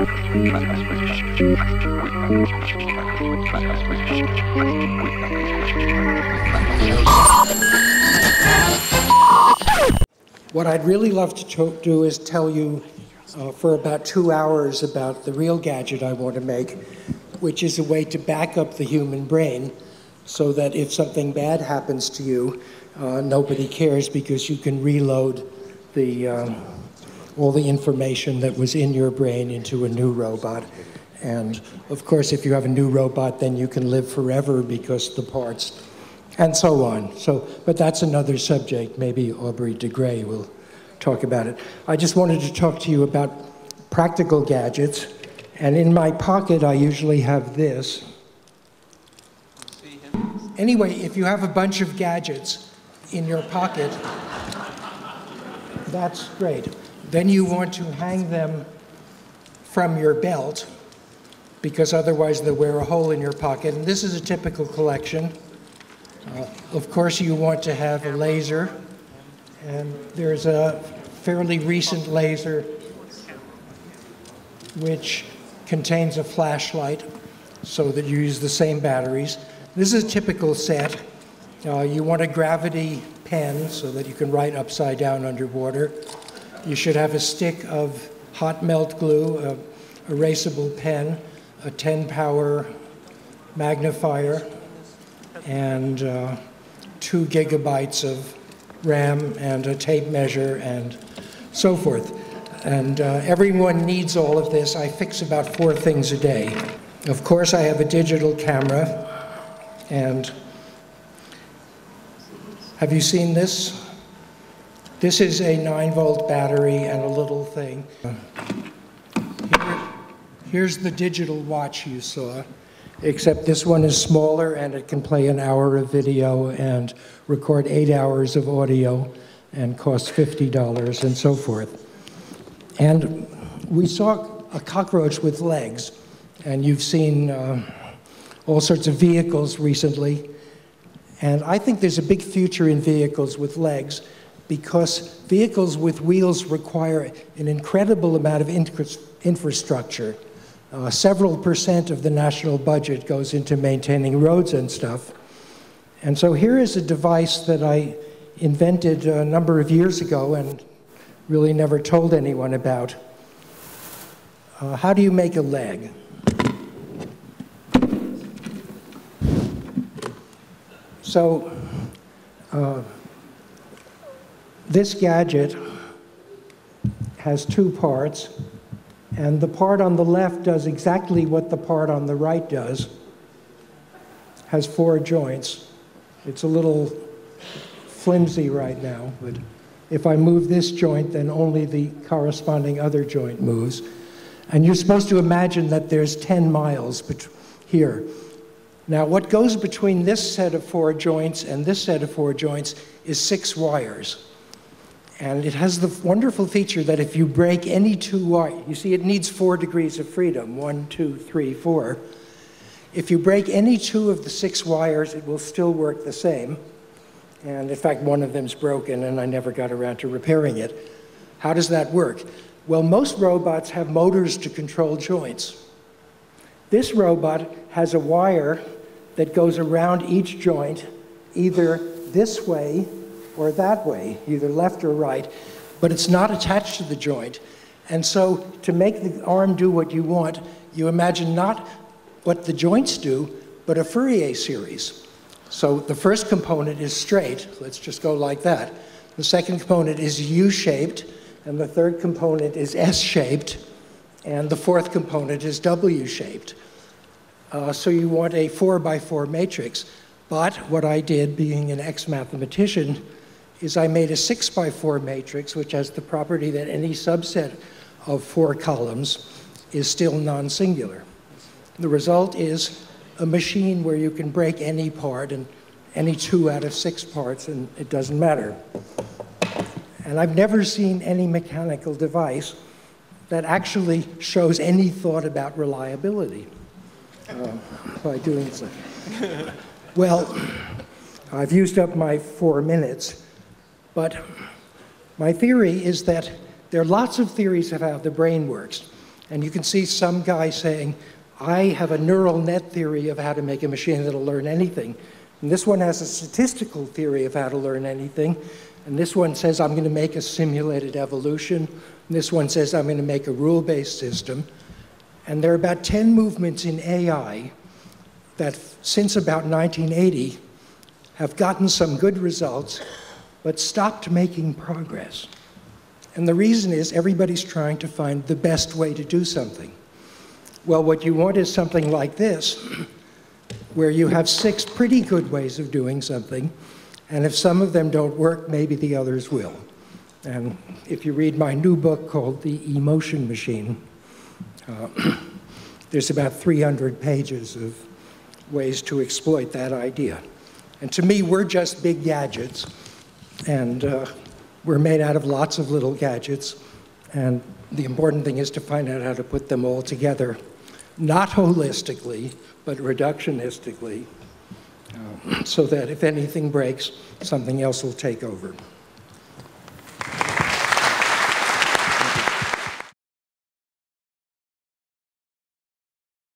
What I'd really love to do is tell you uh, for about two hours about the real gadget I want to make, which is a way to back up the human brain so that if something bad happens to you, uh, nobody cares because you can reload the, um, all the information that was in your brain into a new robot. And of course, if you have a new robot, then you can live forever because the parts and so on. So, but that's another subject. Maybe Aubrey de Grey will talk about it. I just wanted to talk to you about practical gadgets. And in my pocket, I usually have this. Anyway, if you have a bunch of gadgets in your pocket, that's great. Then you want to hang them from your belt because otherwise they'll wear a hole in your pocket. And this is a typical collection. Uh, of course, you want to have a laser, and there's a fairly recent laser which contains a flashlight so that you use the same batteries. This is a typical set. Uh, you want a gravity pen so that you can write upside down underwater. You should have a stick of hot melt glue, a erasable pen, a 10 power magnifier, and uh, two gigabytes of RAM and a tape measure and so forth. And uh, everyone needs all of this. I fix about four things a day. Of course, I have a digital camera. And have you seen this? This is a 9 volt battery and a little thing. Here, here's the digital watch you saw except this one is smaller and it can play an hour of video and record eight hours of audio and costs $50 and so forth. And we saw a cockroach with legs, and you've seen uh, all sorts of vehicles recently. And I think there's a big future in vehicles with legs because vehicles with wheels require an incredible amount of infrastructure uh, several percent of the national budget goes into maintaining roads and stuff. And so here is a device that I invented a number of years ago and really never told anyone about. Uh, how do you make a leg? So uh, this gadget has two parts. And the part on the left does exactly what the part on the right does. Has four joints. It's a little flimsy right now, but if I move this joint, then only the corresponding other joint moves. And you're supposed to imagine that there's 10 miles here. Now, what goes between this set of four joints and this set of four joints is six wires. And it has the wonderful feature that if you break any two wires, you see it needs four degrees of freedom, one, two, three, four. If you break any two of the six wires, it will still work the same. And in fact, one of them's broken and I never got around to repairing it. How does that work? Well, most robots have motors to control joints. This robot has a wire that goes around each joint, either this way or that way, either left or right, but it's not attached to the joint. And so to make the arm do what you want, you imagine not what the joints do, but a Fourier series. So the first component is straight, let's just go like that. The second component is U-shaped, and the third component is S-shaped, and the fourth component is W-shaped. Uh, so you want a four by four matrix. But what I did, being an ex-mathematician, is I made a six by four matrix, which has the property that any subset of four columns is still non-singular. The result is a machine where you can break any part and any two out of six parts and it doesn't matter. And I've never seen any mechanical device that actually shows any thought about reliability uh, by doing so. well, I've used up my four minutes. But my theory is that there are lots of theories of how the brain works. And you can see some guy saying, I have a neural net theory of how to make a machine that'll learn anything. And this one has a statistical theory of how to learn anything. And this one says, I'm going to make a simulated evolution. And this one says, I'm going to make a rule based system. And there are about 10 movements in AI that, since about 1980, have gotten some good results, but stopped making progress. And the reason is everybody's trying to find the best way to do something. Well, what you want is something like this, where you have six pretty good ways of doing something, and if some of them don't work, maybe the others will. And if you read my new book called The Emotion Machine, uh, there's about 300 pages of ways to exploit that idea. And to me, we're just big gadgets, and uh, we're made out of lots of little gadgets, and the important thing is to find out how to put them all together, not holistically, but reductionistically, uh, so that if anything breaks, something else will take over.